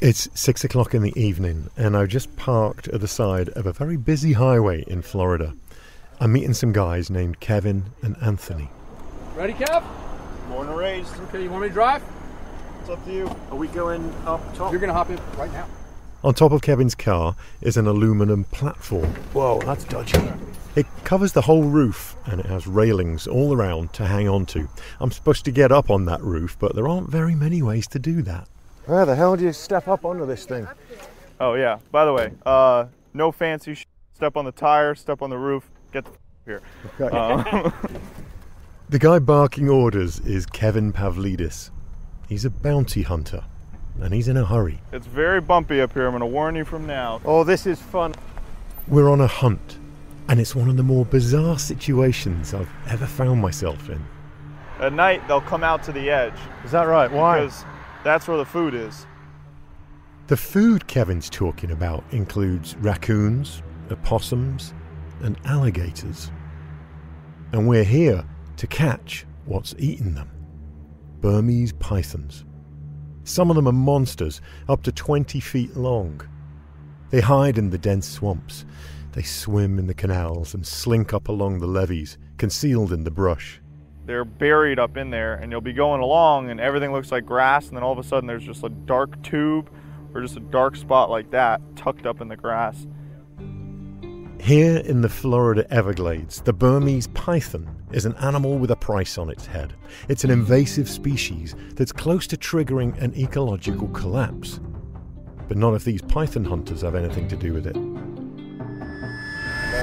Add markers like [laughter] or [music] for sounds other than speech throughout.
It's six o'clock in the evening, and I've just parked at the side of a very busy highway in Florida. I'm meeting some guys named Kevin and Anthony. Ready, Kev? Born and raised. Okay, you want me to drive? It's up to you. Are we going up top? You're gonna hop in right now. On top of Kevin's car is an aluminum platform. Whoa, that's dodgy. It covers the whole roof and it has railings all around to hang on to. I'm supposed to get up on that roof, but there aren't very many ways to do that. Where the hell do you step up onto this thing? Oh yeah. By the way, uh, no fancy. Sh- step on the tire. Step on the roof. Get the f- here. Okay. Um, [laughs] The guy barking orders is Kevin Pavlidis. He's a bounty hunter and he's in a hurry. it's very bumpy up here. I'm gonna warn you from now. Oh, this is fun. We're on a hunt, and it's one of the more bizarre situations I've ever found myself in. At night they'll come out to the edge Is that right? Why? because that's where the food is. The food Kevin's talking about includes raccoons, opossums, and alligators. And we're here to catch what's eating them Burmese pythons. Some of them are monsters, up to 20 feet long. They hide in the dense swamps. They swim in the canals and slink up along the levees, concealed in the brush. They're buried up in there, and you'll be going along, and everything looks like grass, and then all of a sudden there's just a dark tube or just a dark spot like that tucked up in the grass. Here in the Florida Everglades, the Burmese python is an animal with a price on its head. It's an invasive species that's close to triggering an ecological collapse. But not if these python hunters have anything to do with it.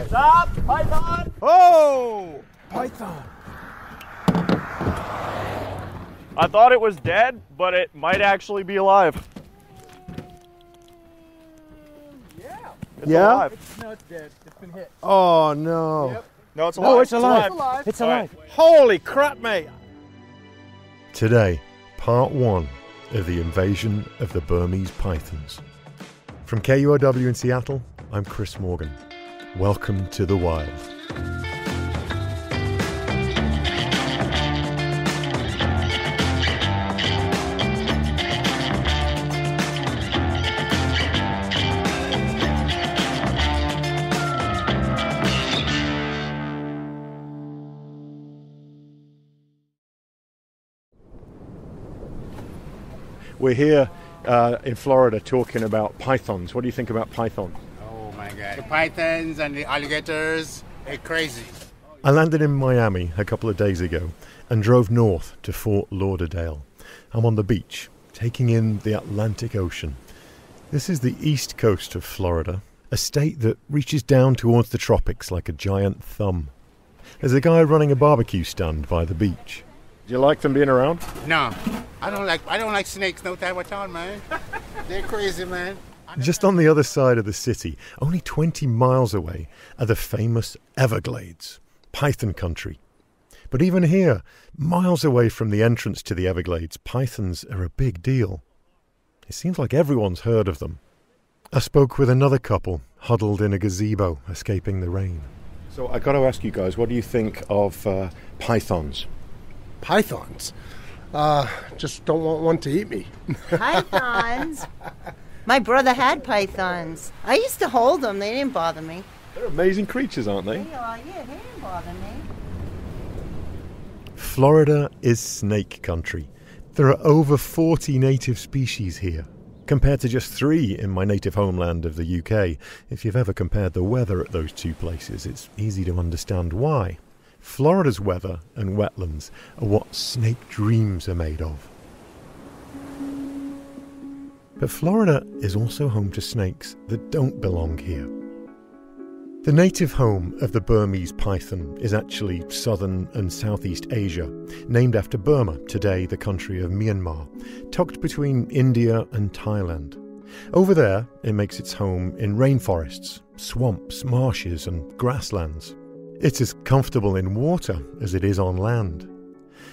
Stop! Python! Oh! Python. I thought it was dead, but it might actually be alive. Yeah. It's Yeah? alive. It's no, it's dead. It's been hit. Oh no. Yep. No, it's alive. No, it's alive. It's alive. It's alive. right. Holy crap, mate! Today, part one of the invasion of the Burmese pythons. From KUOW in Seattle, I'm Chris Morgan. Welcome to the wild. We're here uh, in Florida talking about pythons. What do you think about pythons? Oh my god. The pythons and the alligators, they're crazy. I landed in Miami a couple of days ago and drove north to Fort Lauderdale. I'm on the beach, taking in the Atlantic Ocean. This is the east coast of Florida, a state that reaches down towards the tropics like a giant thumb. There's a guy running a barbecue stand by the beach. Do you like them being around? No. I don't like I don't like snakes no time at all, man. [laughs] they're crazy, man. Just on the other side of the city, only 20 miles away, are the famous Everglades, Python country. But even here, miles away from the entrance to the Everglades, pythons are a big deal. It seems like everyone's heard of them. I spoke with another couple huddled in a gazebo, escaping the rain. So I got to ask you guys, what do you think of uh, pythons? Pythons. Uh, just don't want one to eat me. [laughs] Pythons. My brother had pythons. I used to hold them. They didn't bother me. They're amazing creatures, aren't they? They are, yeah, they didn't bother me. Florida is snake country. There are over 40 native species here, compared to just three in my native homeland of the UK. If you've ever compared the weather at those two places, it's easy to understand why. Florida's weather and wetlands are what snake dreams are made of. But Florida is also home to snakes that don't belong here. The native home of the Burmese python is actually southern and southeast Asia, named after Burma, today the country of Myanmar, tucked between India and Thailand. Over there, it makes its home in rainforests, swamps, marshes, and grasslands. It's as comfortable in water as it is on land.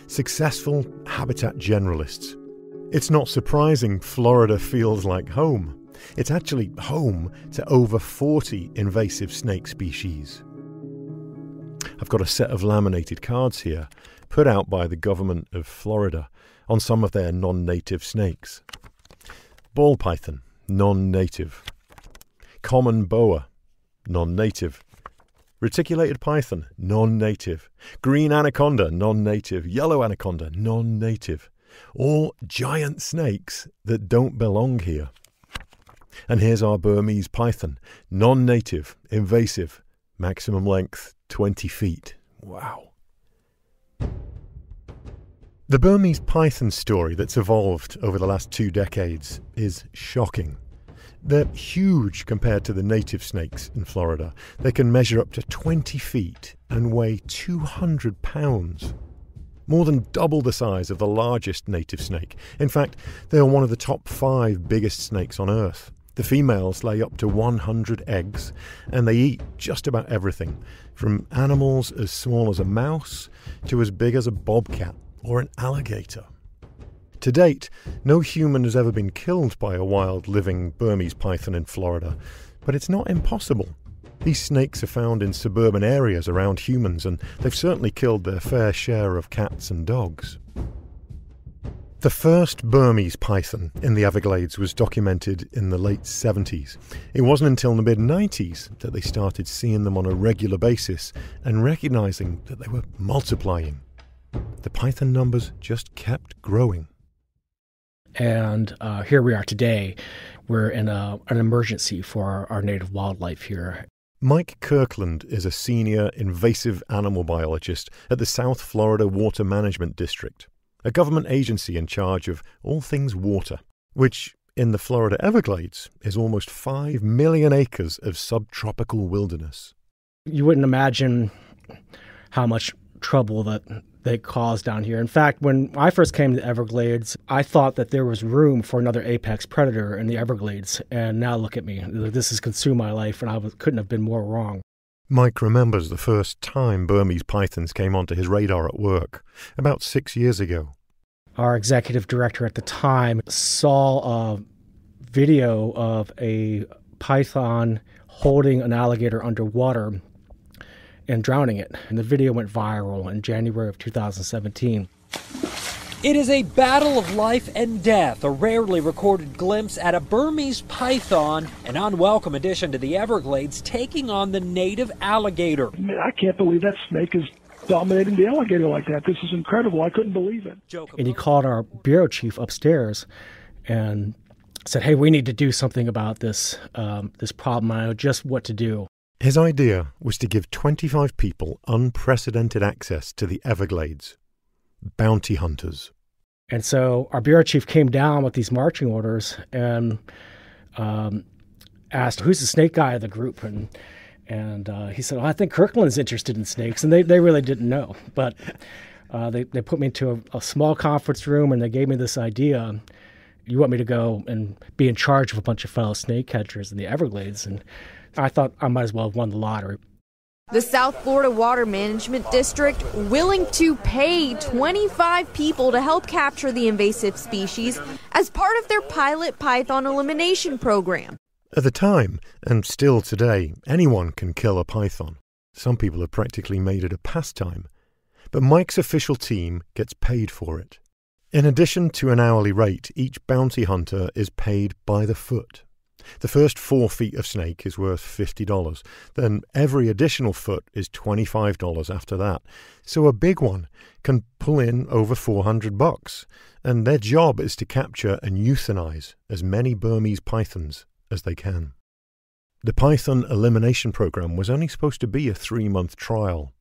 Successful habitat generalists. It's not surprising Florida feels like home. It's actually home to over 40 invasive snake species. I've got a set of laminated cards here, put out by the government of Florida, on some of their non native snakes. ball python, non native. Common boa, non native. Reticulated python, non native. Green anaconda, non native. Yellow anaconda, non native. All giant snakes that don't belong here. And here's our Burmese python, non native, invasive, maximum length 20 feet. Wow. The Burmese python story that's evolved over the last two decades is shocking. They're huge compared to the native snakes in Florida. They can measure up to 20 feet and weigh 200 pounds. More than double the size of the largest native snake. In fact, they are one of the top five biggest snakes on Earth. The females lay up to 100 eggs, and they eat just about everything, from animals as small as a mouse to as big as a bobcat or an alligator. To date, no human has ever been killed by a wild living Burmese python in Florida, but it's not impossible. These snakes are found in suburban areas around humans, and they've certainly killed their fair share of cats and dogs. The first Burmese python in the Everglades was documented in the late 70s. It wasn't until the mid 90s that they started seeing them on a regular basis and recognizing that they were multiplying. The python numbers just kept growing. And uh, here we are today. We're in a, an emergency for our, our native wildlife here. Mike Kirkland is a senior invasive animal biologist at the South Florida Water Management District, a government agency in charge of all things water, which in the Florida Everglades is almost 5 million acres of subtropical wilderness. You wouldn't imagine how much trouble that they cause down here. In fact, when I first came to the Everglades, I thought that there was room for another apex predator in the Everglades. And now look at me. This has consumed my life, and I couldn't have been more wrong. Mike remembers the first time Burmese pythons came onto his radar at work, about six years ago. Our executive director at the time saw a video of a python holding an alligator underwater and drowning it. And the video went viral in January of 2017. It is a battle of life and death, a rarely recorded glimpse at a Burmese python, an unwelcome addition to the Everglades, taking on the native alligator. I can't believe that snake is dominating the alligator like that. This is incredible. I couldn't believe it. And he called our bureau chief upstairs and said, "Hey, we need to do something about this um, this problem. I know just what to do." His idea was to give 25 people unprecedented access to the Everglades bounty hunters. And so our bureau chief came down with these marching orders and um, asked, Who's the snake guy of the group? And and uh, he said, well, I think Kirkland's interested in snakes. And they, they really didn't know. But uh, they, they put me into a, a small conference room and they gave me this idea. You want me to go and be in charge of a bunch of fellow snake catchers in the Everglades? And I thought I might as well have won the lottery. The South Florida Water Management District willing to pay 25 people to help capture the invasive species as part of their pilot python elimination program. At the time, and still today, anyone can kill a python. Some people have practically made it a pastime. But Mike's official team gets paid for it. In addition to an hourly rate, each bounty hunter is paid by the foot. The first four feet of snake is worth $50. Then every additional foot is $25 after that. So a big one can pull in over 400 bucks. And their job is to capture and euthanize as many Burmese pythons as they can. The python elimination program was only supposed to be a three month trial.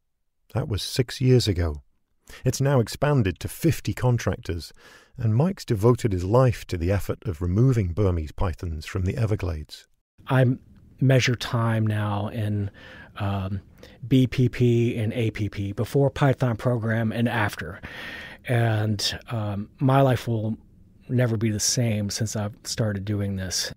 That was six years ago. It's now expanded to 50 contractors, and Mike's devoted his life to the effort of removing Burmese pythons from the Everglades. I measure time now in um, BPP and APP, before Python program and after. And um, my life will never be the same since I've started doing this.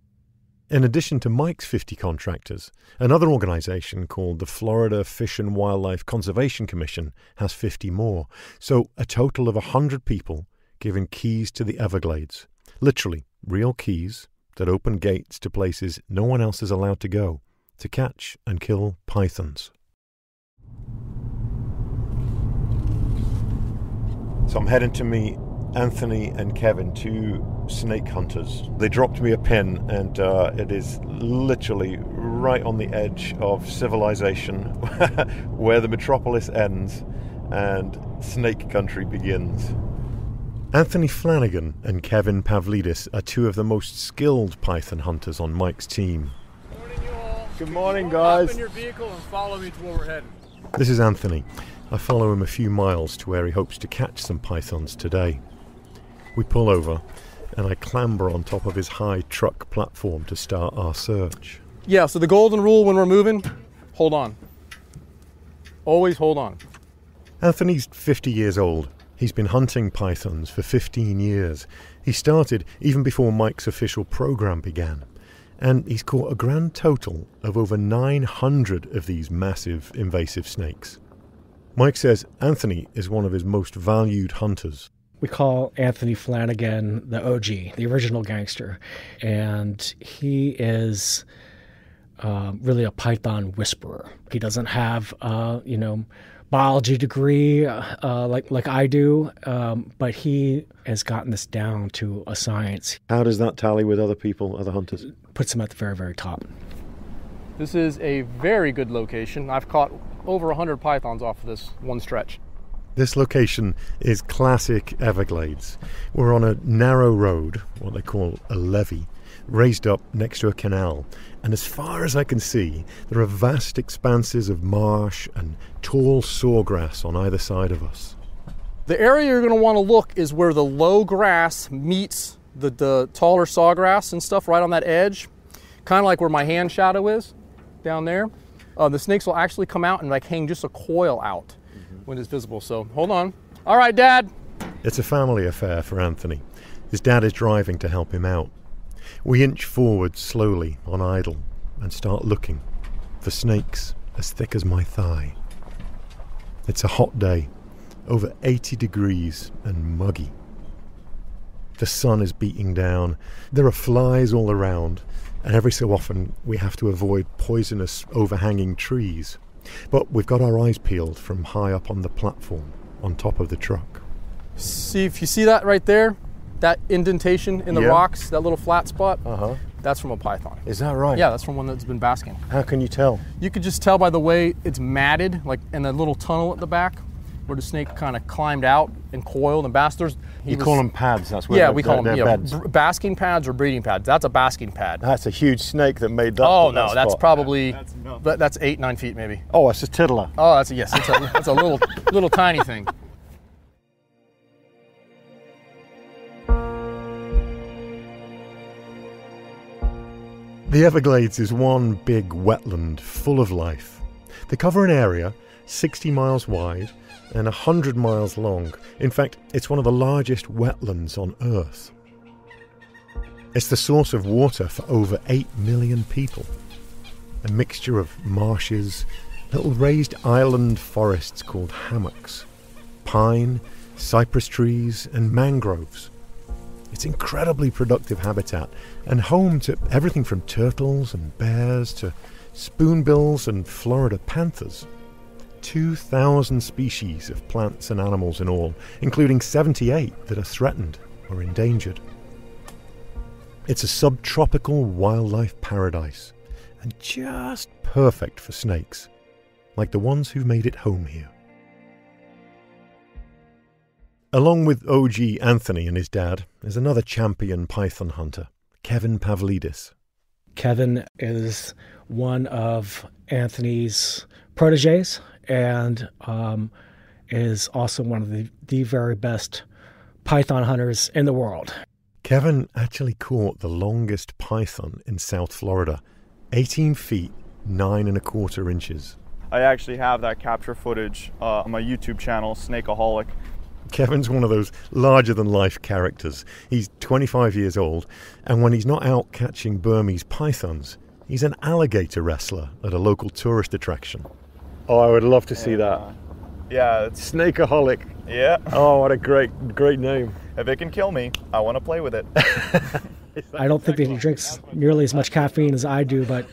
In addition to Mike's 50 contractors, another organization called the Florida Fish and Wildlife Conservation Commission has 50 more. So a total of 100 people given keys to the Everglades. Literally, real keys that open gates to places no one else is allowed to go to catch and kill pythons. So I'm heading to me Anthony and Kevin, two snake hunters. They dropped me a pin, and uh, it is literally right on the edge of civilization [laughs] where the metropolis ends and snake country begins. Anthony Flanagan and Kevin Pavlidis are two of the most skilled python hunters on Mike's team. Good morning, Hop in your vehicle and follow me to where we're heading. This is Anthony. I follow him a few miles to where he hopes to catch some pythons today. We pull over, and I clamber on top of his high truck platform to start our search. Yeah, so the golden rule when we're moving, hold on. Always hold on. Anthony's 50 years old. He's been hunting pythons for 15 years. He started even before Mike's official program began. And he's caught a grand total of over 900 of these massive invasive snakes. Mike says Anthony is one of his most valued hunters. We call Anthony Flanagan the OG, the original gangster. And he is uh, really a python whisperer. He doesn't have, uh, you know, biology degree uh, like like I do, um, but he has gotten this down to a science. How does that tally with other people, other hunters? Puts him at the very very top. This is a very good location. I've caught over 100 pythons off of this one stretch. This location is classic Everglades. We're on a narrow road, what they call a levee, raised up next to a canal. And as far as I can see, there are vast expanses of marsh and tall sawgrass on either side of us. The area you're going to want to look is where the low grass meets the, the taller sawgrass and stuff right on that edge, kind of like where my hand shadow is down there. Uh, the snakes will actually come out and like hang just a coil out when it's visible. So hold on. All right, Dad. It's a family affair for Anthony. His dad is driving to help him out. We inch forward slowly on idle and start looking for snakes as thick as my thigh. It's a hot day, over 80 degrees and muggy. The sun is beating down. There are flies all around, and every so often we have to avoid poisonous overhanging trees. But we've got our eyes peeled from high up on the platform on top of the truck. See if you see that right there, that indentation in the Yeah. rocks, that little flat spot. Uh huh. That's from a python. Is that right? Yeah, that's from one that's been basking. How can you tell? You could just tell by the way it's matted, like in the little tunnel at the back, where the snake kind of climbed out and coiled and basked. There's, he You was- call them pads. That's where yeah, we call they're- them they're yeah, beds. basking pads or breeding pads. That's a basking pad. That's a huge snake that made that. Oh that no, that's spot. probably That's enough. that- that's eight nine feet maybe. Oh, it's a tiddler. Oh, that's a, yes, it's a, that's a little [laughs] little tiny thing. The Everglades is one big wetland full of life. They cover an area 60 miles wide and 100 miles long. In fact, it's one of the largest wetlands on Earth. It's the source of water for over 8 million people. A mixture of marshes, little raised island forests called hammocks, pine, cypress trees, and mangroves. It's incredibly productive habitat and home to everything from turtles and bears to spoonbills and Florida panthers. 2,000 species of plants and animals in all, including 78 that are threatened or endangered. It's a subtropical wildlife paradise and just perfect for snakes, like the ones who've made it home here. Along with OG Anthony and his dad is another champion python hunter, Kevin Pavlidis. Kevin is one of Anthony's proteges and um, is also one of the, the very best python hunters in the world. Kevin actually caught the longest python in South Florida, 18 feet, 9 and a quarter inches. I actually have that capture footage uh, on my YouTube channel, Snakeaholic. Kevin's one of those larger than life characters. He's 25 years old, and when he's not out catching Burmese pythons, he's an alligator wrestler at a local tourist attraction. Oh, I would love to see that. Yeah, it's Snakeaholic. yeah. Oh, what a great, great name. If it can kill me, I want to play with it. [laughs] I don't think that he drinks nearly as much caffeine as I do, but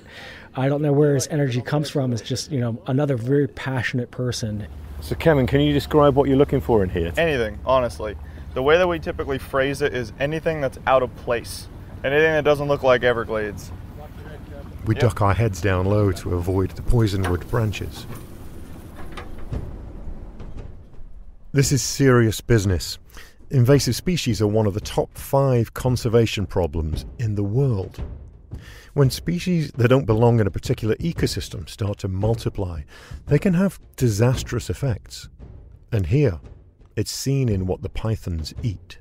I don't know where his energy comes from. It's just, you know, another very passionate person. So, Kevin, can you describe what you're looking for in here? Anything, honestly. the way that we typically phrase it is anything that's out of place, anything that doesn't look like Everglades. We duck our heads down low to avoid the poisonwood branches. This is serious business. Invasive species are one of the top five conservation problems in the world. When species that don't belong in a particular ecosystem start to multiply, they can have disastrous effects. And here, it's seen in what the pythons eat.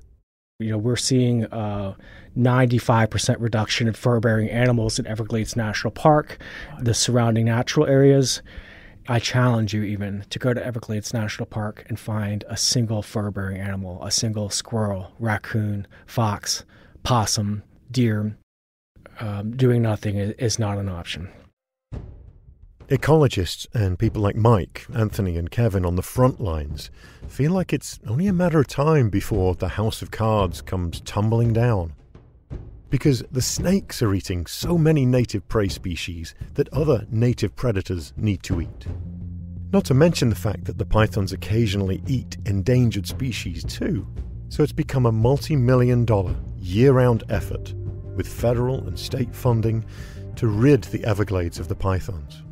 You know, we're seeing a 95% reduction in fur bearing animals in Everglades National Park, the surrounding natural areas. I challenge you even to go to Everglades National Park and find a single fur bearing animal, a single squirrel, raccoon, fox, possum, deer. Um, doing nothing is, is not an option. Ecologists and people like Mike, Anthony, and Kevin on the front lines feel like it's only a matter of time before the house of cards comes tumbling down. Because the snakes are eating so many native prey species that other native predators need to eat. Not to mention the fact that the pythons occasionally eat endangered species too. So it's become a multi million dollar, year round effort with federal and state funding to rid the Everglades of the pythons.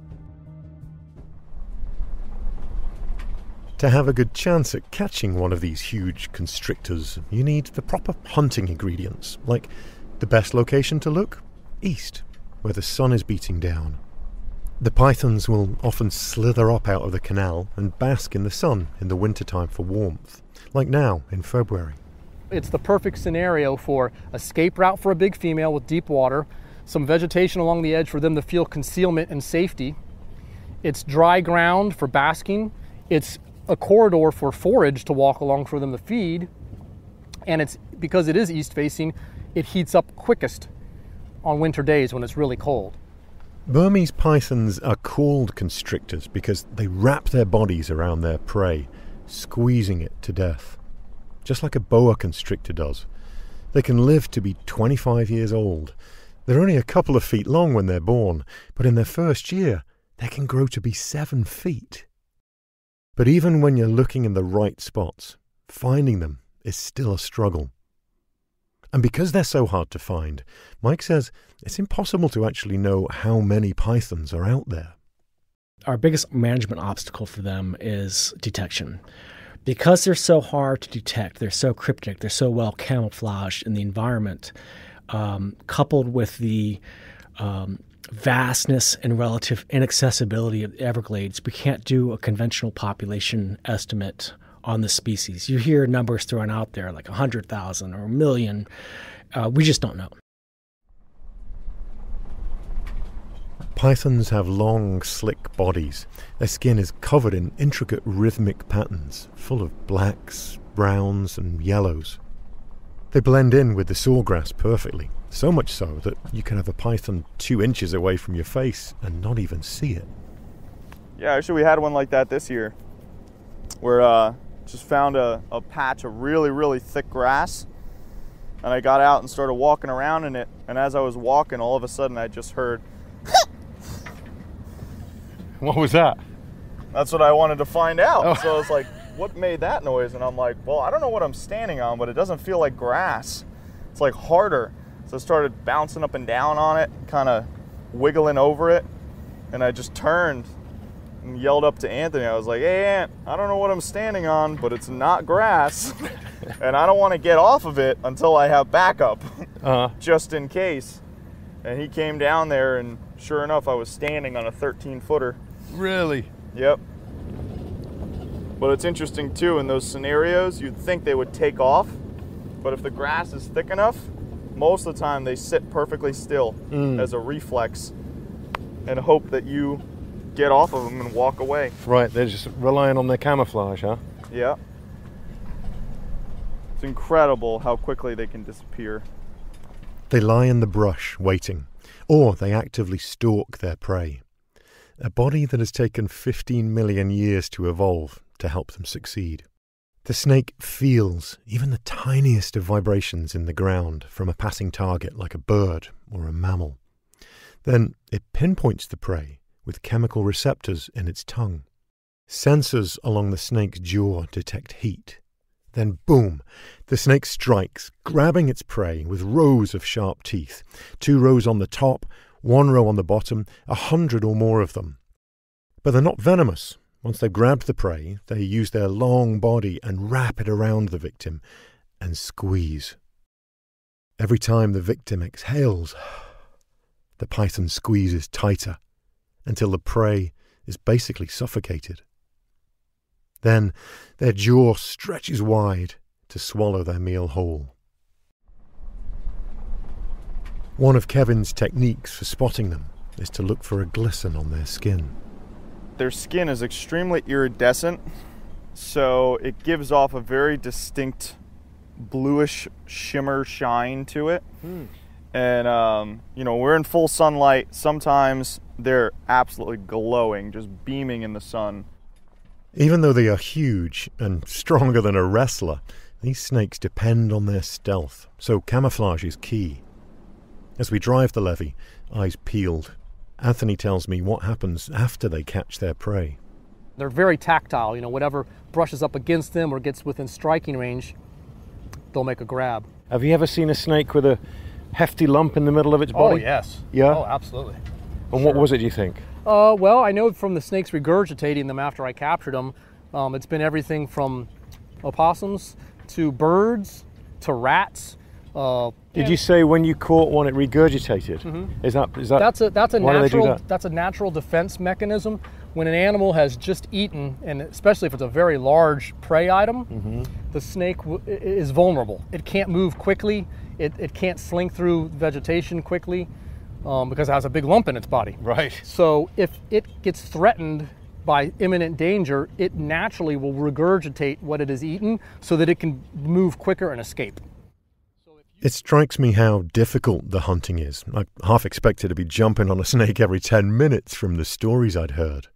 To have a good chance at catching one of these huge constrictors, you need the proper hunting ingredients, like the best location to look? East, where the sun is beating down. The pythons will often slither up out of the canal and bask in the sun in the wintertime for warmth, like now in February. It's the perfect scenario for escape route for a big female with deep water, some vegetation along the edge for them to feel concealment and safety. It's dry ground for basking. It's a corridor for forage to walk along for them to feed. And it's because it is east facing, it heats up quickest on winter days when it's really cold. Burmese pythons are called constrictors because they wrap their bodies around their prey, squeezing it to death. Just like a boa constrictor does. They can live to be 25 years old. They're only a couple of feet long when they're born, but in their first year, they can grow to be seven feet. But even when you're looking in the right spots, finding them is still a struggle. And because they're so hard to find, Mike says it's impossible to actually know how many pythons are out there. Our biggest management obstacle for them is detection. Because they're so hard to detect, they're so cryptic, they're so well camouflaged in the environment, um, coupled with the um, vastness and relative inaccessibility of the Everglades, we can't do a conventional population estimate on the species. You hear numbers thrown out there like 100,000 or a million. Uh, we just don't know. Pythons have long, slick bodies. Their skin is covered in intricate rhythmic patterns, full of blacks, browns, and yellows. They blend in with the sawgrass perfectly, so much so that you can have a python two inches away from your face and not even see it. Yeah, actually, we had one like that this year, where uh, just found a, a patch of really, really thick grass, and I got out and started walking around in it. And as I was walking, all of a sudden, I just heard. [laughs] What was that? That's what I wanted to find out. Oh. So I was like, what made that noise? And I'm like, well, I don't know what I'm standing on, but it doesn't feel like grass. It's like harder. So I started bouncing up and down on it, kind of wiggling over it. And I just turned and yelled up to Anthony. I was like, hey, Ant, I don't know what I'm standing on, but it's not grass. [laughs] and I don't want to get off of it until I have backup, Uh, [laughs] just in case. And he came down there, and sure enough, I was standing on a 13 footer. really? Yep. But it's interesting too, in those scenarios, you'd think they would take off, but if the grass is thick enough, most of the time they sit perfectly still Mm. as a reflex and hope that you get off of them and walk away. Right, they're just relying on their camouflage, huh? Yeah. It's incredible how quickly they can disappear. They lie in the brush, waiting, or they actively stalk their prey. A body that has taken 15 million years to evolve to help them succeed. The snake feels even the tiniest of vibrations in the ground from a passing target like a bird or a mammal. Then it pinpoints the prey with chemical receptors in its tongue. Sensors along the snake's jaw detect heat, Then, boom, the snake strikes, grabbing its prey with rows of sharp teeth. Two rows on the top, one row on the bottom, a hundred or more of them. But they're not venomous. Once they've grabbed the prey, they use their long body and wrap it around the victim and squeeze. Every time the victim exhales, the python squeezes tighter until the prey is basically suffocated. Then their jaw stretches wide to swallow their meal whole. One of Kevin's techniques for spotting them is to look for a glisten on their skin. Their skin is extremely iridescent, so it gives off a very distinct bluish shimmer shine to it. Hmm. And, um, you know, we're in full sunlight. Sometimes they're absolutely glowing, just beaming in the sun. Even though they are huge and stronger than a wrestler, these snakes depend on their stealth, so camouflage is key. As we drive the levee, eyes peeled, Anthony tells me what happens after they catch their prey. They're very tactile, you know, whatever brushes up against them or gets within striking range, they'll make a grab. Have you ever seen a snake with a hefty lump in the middle of its body? Oh, yes. Yeah? Oh, absolutely. And what was it, do you think? Uh, well, I know from the snakes regurgitating them after I captured them, um, it's been everything from opossums to birds to rats. Uh, Did you say when you caught one it regurgitated? Mhm. Is that is that that's a that's a why do they do natural that? that's a natural defense mechanism. When an animal has just eaten, and especially if it's a very large prey item, Mm-hmm. the snake is vulnerable. It can't move quickly. It, it can't slink through vegetation quickly um, because it has a big lump in its body. Right. So if it gets threatened by imminent danger, it naturally will regurgitate what it has eaten so that it can move quicker and escape. It strikes me how difficult the hunting is. I half expected to be jumping on a snake every 10 minutes from the stories I'd heard.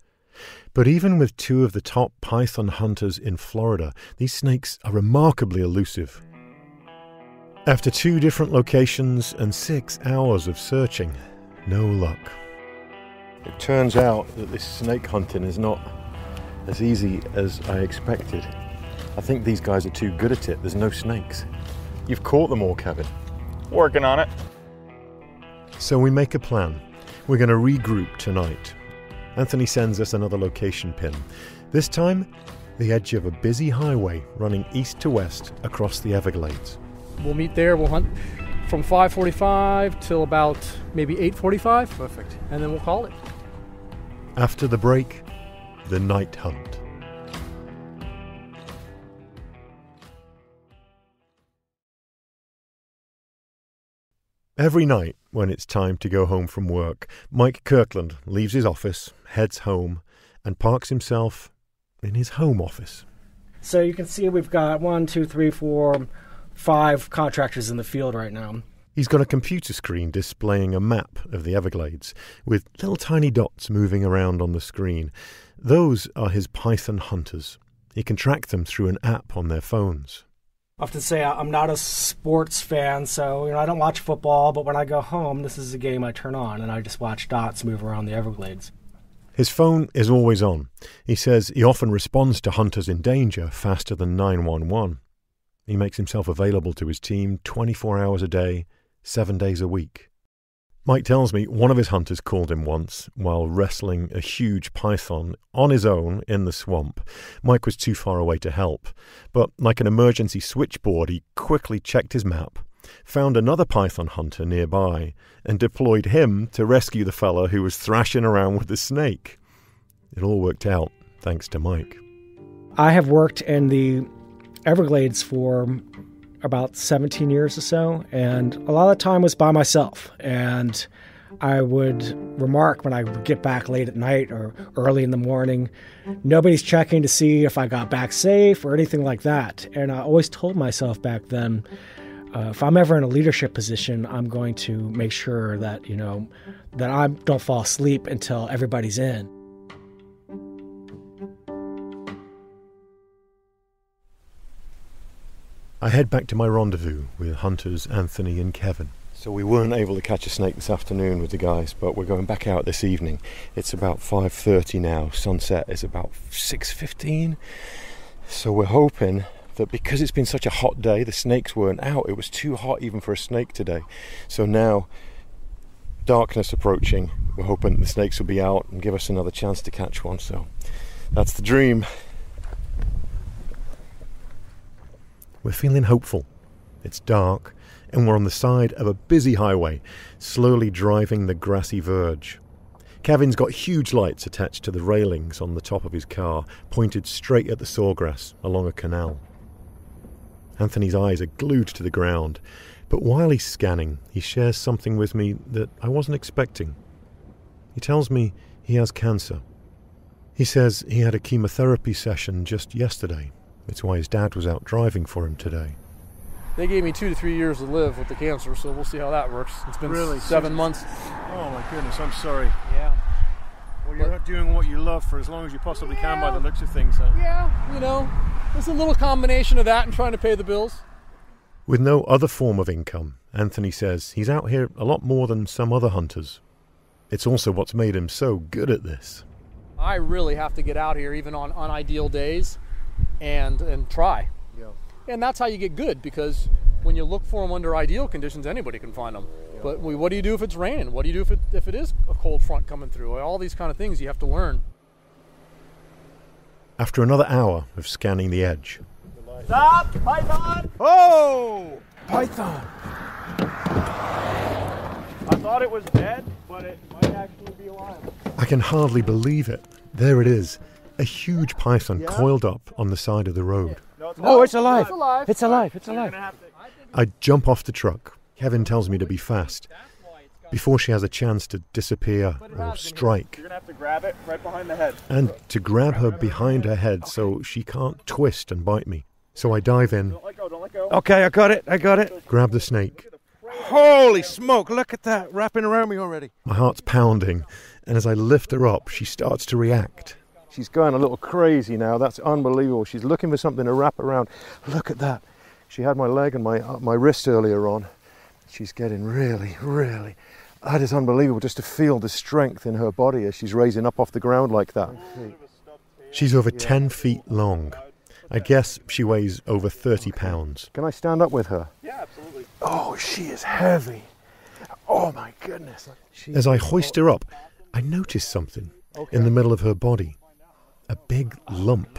But even with two of the top python hunters in Florida, these snakes are remarkably elusive. After two different locations and six hours of searching, no luck. It turns out that this snake hunting is not as easy as I expected. I think these guys are too good at it. There's no snakes. You've caught them all, Kevin. Working on it. So we make a plan. We're going to regroup tonight. Anthony sends us another location pin. This time, the edge of a busy highway running east to west across the Everglades. We'll meet there. We'll hunt from 5:45 till about maybe 8:45. Perfect. And then we'll call it. After the break, the night hunt. Every night, when it's time to go home from work, Mike Kirkland leaves his office, heads home, and parks himself in his home office. So you can see we've got one, two, three, four, five contractors in the field right now. He's got a computer screen displaying a map of the Everglades with little tiny dots moving around on the screen. Those are his Python hunters. He can track them through an app on their phones. To say I'm not a sports fan, so you know I don't watch football. But when I go home, this is a game I turn on, and I just watch dots move around the Everglades. His phone is always on. He says he often responds to hunters in danger faster than 911. He makes himself available to his team 24 hours a day, seven days a week. Mike tells me one of his hunters called him once while wrestling a huge python on his own in the swamp. Mike was too far away to help, but like an emergency switchboard, he quickly checked his map, found another python hunter nearby, and deployed him to rescue the fellow who was thrashing around with the snake. It all worked out thanks to Mike. I have worked in the Everglades for about 17 years or so, and a lot of the time was by myself. And I would remark when I would get back late at night or early in the morning, nobody's checking to see if I got back safe or anything like that. And I always told myself back then, uh, if I'm ever in a leadership position, I'm going to make sure that you know that I don't fall asleep until everybody's in. I head back to my rendezvous with hunters Anthony and Kevin. So we weren't able to catch a snake this afternoon with the guys, but we're going back out this evening. It's about 5:30 now. Sunset is about 6:15. So we're hoping that because it's been such a hot day, the snakes weren't out. It was too hot even for a snake today. So now, darkness approaching, we're hoping the snakes will be out and give us another chance to catch one. So that's the dream. We're feeling hopeful. It's dark, and we're on the side of a busy highway, slowly driving the grassy verge. Kevin's got huge lights attached to the railings on the top of his car, pointed straight at the sawgrass along a canal. Anthony's eyes are glued to the ground, but while he's scanning, he shares something with me that I wasn't expecting. He tells me he has cancer. He says he had a chemotherapy session just yesterday. It's why his dad was out driving for him today. They gave me two to three years to live with the cancer, so we'll see how that works. It's been Really? seven months. Oh my goodness, I'm sorry. Yeah. Well, you're not doing what you love for as long as you possibly can by the looks of things, huh? Yeah, you know, it's a little combination of that and trying to pay the bills. With no other form of income, Anthony says he's out here a lot more than some other hunters. It's also what's made him so good at this. I really have to get out here even on unideal days and and try. And that's how you get good because when you look for them under ideal conditions, anybody can find them. But we, what do you do if it's raining? What do you do if it, if it is a cold front coming through? All these kind of things you have to learn. After another hour of scanning the edge, Stop! Python! Oh! Python! I thought it was dead, but it might actually be alive. I can hardly believe it. There it is, a huge python coiled up on the side of the road. Oh, it's alive. It's alive. It's alive. It's alive. I jump off the truck. Kevin tells me to be fast before she has a chance to disappear or strike, You're gonna have to grab it right behind the head. and to grab her behind her head so she can't twist and bite me. So I dive in, Don't let go, don't let go. Okay, I got it. I got it. grab the snake. Holy smoke! Look at that wrapping around me already. My heart's pounding, and as I lift her up, she starts to react. She's going a little crazy now. That's unbelievable. She's looking for something to wrap around. Look at that. She had my leg and my uh, my wrist earlier on. She's getting really, really. That is unbelievable just to feel the strength in her body as she's raising up off the ground like that. She's over 10 feet long. I guess she weighs over 30 pounds. Can I stand up with her? Yeah, absolutely. Oh, she is heavy. Oh my goodness. As I hoist her up, I notice something in the middle of her body. A big lump,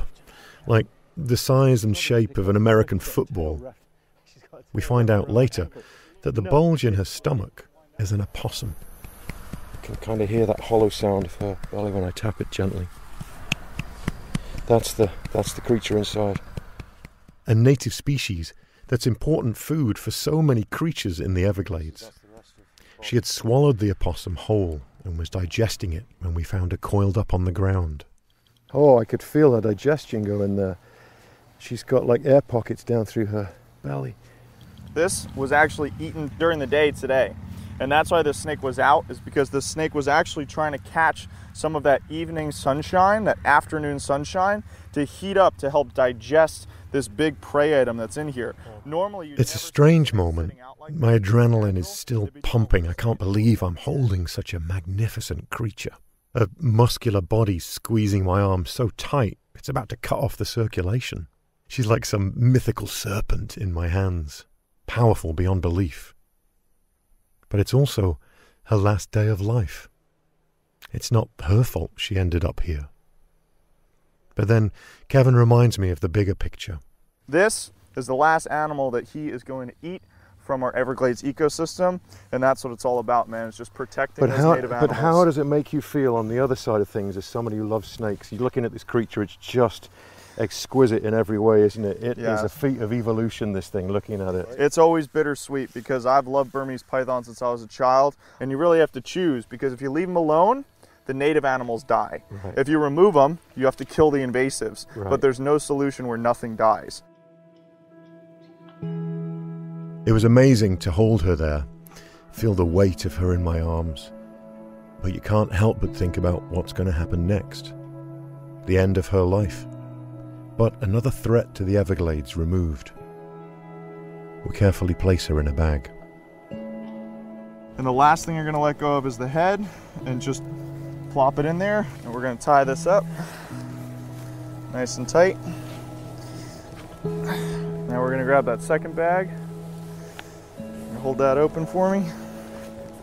like the size and shape of an American football. We find out later that the bulge in her stomach is an opossum. I can kind of hear that hollow sound of her belly when I tap it gently. That's the that's the creature inside. A native species that's important food for so many creatures in the Everglades. She had swallowed the opossum whole and was digesting it when we found her coiled up on the ground. Oh, I could feel her digestion going in there. She's got like air pockets down through her belly. This was actually eaten during the day today. And that's why the snake was out, is because the snake was actually trying to catch some of that evening sunshine, that afternoon sunshine, to heat up to help digest this big prey item that's in here. Normally, you It's a strange moment. My adrenaline is still pumping. I can't believe I'm holding such a magnificent creature. A muscular body squeezing my arm so tight, it's about to cut off the circulation. She's like some mythical serpent in my hands, powerful beyond belief. But it's also her last day of life. It's not her fault she ended up here. But then Kevin reminds me of the bigger picture. This is the last animal that he is going to eat from our Everglades ecosystem, and that's what it's all about, man. It's just protecting But those how, native animals. but how does it make you feel on the other side of things as somebody who loves snakes? You're looking at this creature, it's just exquisite in every way, isn't it? It is Yeah. a feat of evolution, this thing, looking at it. It's always bittersweet because I've loved Burmese python since I was a child, and you really have to choose because if you leave them alone, the native animals die. Right. If you remove them, you have to kill the invasives. Right. But there's no solution where nothing dies. It was amazing to hold her there, feel the weight of her in my arms. But you can't help but think about what's going to happen next. The end of her life. But another threat to the Everglades removed. We carefully place her in a bag. And the last thing you're going to let go of is the head and just plop it in there. And we're going to tie this up nice and tight. Now we're gonna grab that second bag. Hold that open for me.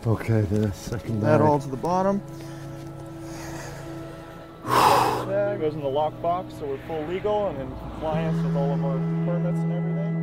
Okay, the second That all to the bottom. Bag goes in the lockbox, so we're full legal and in compliance with all of our permits and everything.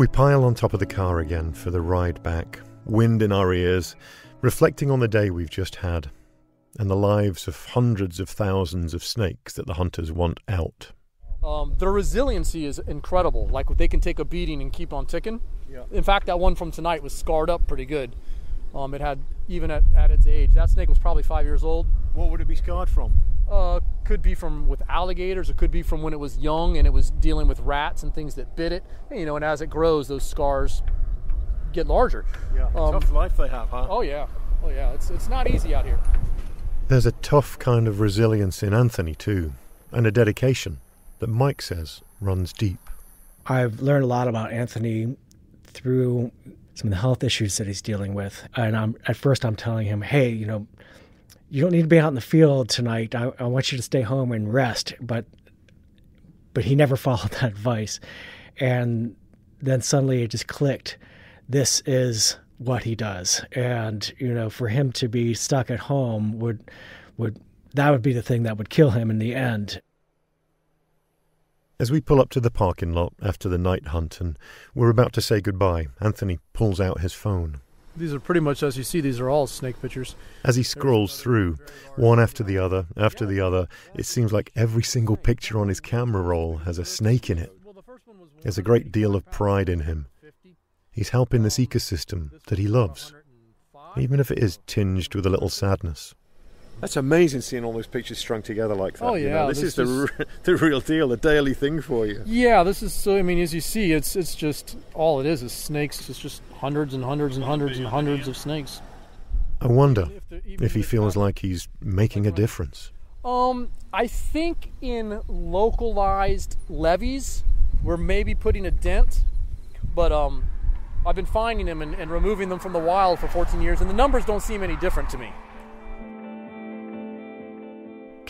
We pile on top of the car again for the ride back, wind in our ears, reflecting on the day we've just had, and the lives of hundreds of thousands of snakes that the hunters want out. Um, their resiliency is incredible. Like they can take a beating and keep on ticking. Yeah. In fact, that one from tonight was scarred up pretty good. Um, it had even at, at its age. That snake was probably five years old. What would it be scarred from? Uh, could be from with alligators. It could be from when it was young and it was dealing with rats and things that bit it. And, you know, and as it grows, those scars get larger. Yeah, Um, tough life they have, huh? Oh yeah, oh yeah. It's it's not easy out here. There's a tough kind of resilience in Anthony, too, and a dedication that Mike says runs deep. I've learned a lot about Anthony through some of the health issues that he's dealing with. And I'm, at first, I'm telling him, hey, you know, you don't need to be out in the field tonight. I, I want you to stay home and rest. But but he never [laughs] followed that advice. And then suddenly it just clicked. This is what he does. And, you know, for him to be stuck at home would would that would be the thing that would kill him in the end. As we pull up to the parking lot after the night hunt and we're about to say goodbye, Anthony pulls out his phone. These are pretty much as you see. These are all snake pictures. As he scrolls through, one after the other, after the other, it seems like every single picture on his camera roll has a snake in it. There's a great deal of pride in him. He's helping this ecosystem that he loves, even if it is tinged with a little sadness. That's amazing seeing all those pictures strung together like that. Oh, you yeah, know. this, this is the is- r- [laughs] the real deal, the daily thing for you. Yeah, this is so. I mean, as you see, it's it's just all it is is snakes. It's just hundreds and hundreds and hundreds and hundreds of snakes. I wonder if he feels like he's making a difference. Um, I think in localized levees, we're maybe putting a dent, but um, I've been finding them and, and removing them from the wild for 14 years, and the numbers don't seem any different to me.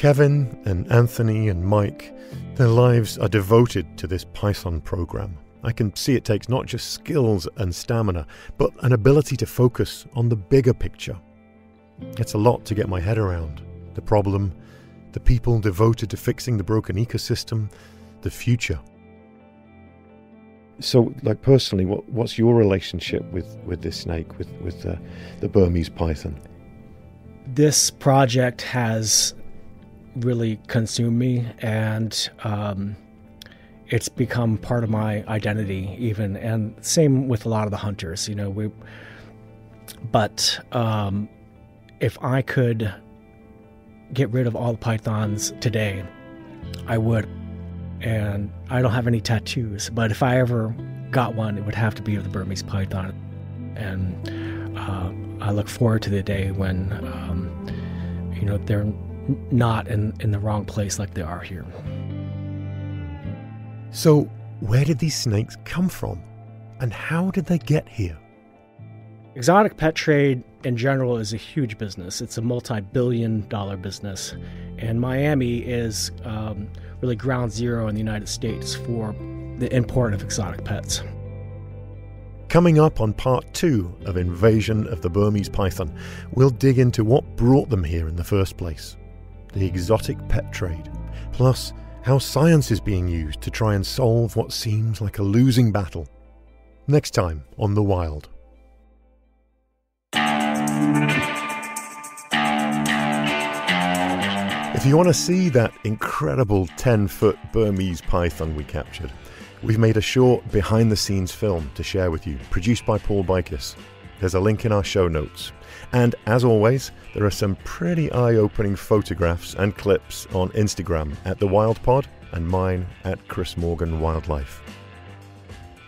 Kevin and Anthony and Mike, their lives are devoted to this Python program. I can see it takes not just skills and stamina, but an ability to focus on the bigger picture. It's a lot to get my head around. The problem, the people devoted to fixing the broken ecosystem, the future. So, like personally, what, what's your relationship with, with this snake, with, with the, the Burmese python? this project has really consumed me and um, it's become part of my identity even and same with a lot of the hunters you know we but um, if i could get rid of all the pythons today i would and i don't have any tattoos but if i ever got one it would have to be of the burmese python and uh, i look forward to the day when um, you know they're not in, in the wrong place like they are here. So, where did these snakes come from? And how did they get here? exotic pet trade in general is a huge business. It's a multi-billion dollar business. And miami is um, really ground zero in the united states for the import of exotic pets. Coming up on part two of Invasion of the Burmese Python, we'll dig into what brought them here in the first place the exotic pet trade, plus how science is being used to try and solve what seems like a losing battle. Next time on The Wild. If you want to see that incredible 10 foot Burmese python we captured, we've made a short behind the scenes film to share with you, produced by Paul Bikis. There's a link in our show notes. And as always, there are some pretty eye opening photographs and clips on Instagram at The Wild Pod and mine at Chris Morgan Wildlife.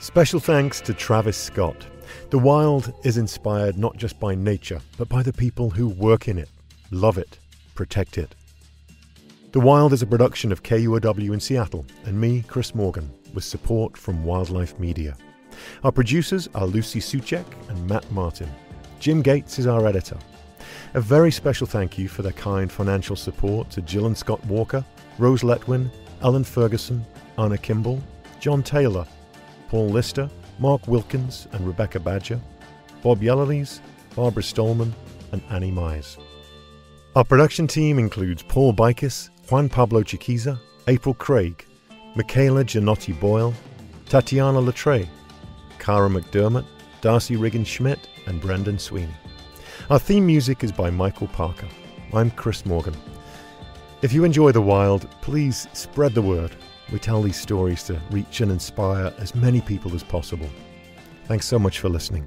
Special thanks to Travis Scott. The wild is inspired not just by nature, but by the people who work in it, love it, protect it. The Wild is a production of KUOW in Seattle and me, Chris Morgan, with support from Wildlife Media. Our producers are Lucy Soucek and Matt Martin. Jim Gates is our editor. A very special thank you for their kind financial support to Jill and Scott Walker, Rose Letwin, Alan Ferguson, Anna Kimball, John Taylor, Paul Lister, Mark Wilkins and Rebecca Badger, Bob Yellerlees, Barbara Stolman, and Annie Mize. Our production team includes Paul Bikis, Juan Pablo Chiquiza, April Craig, Michaela Janotti Boyle, Tatiana Latre, Cara McDermott, Darcy Riggin Schmidt, and Brendan Sweeney. Our theme music is by Michael Parker. I'm Chris Morgan. If you enjoy The Wild, please spread the word. We tell these stories to reach and inspire as many people as possible. Thanks so much for listening.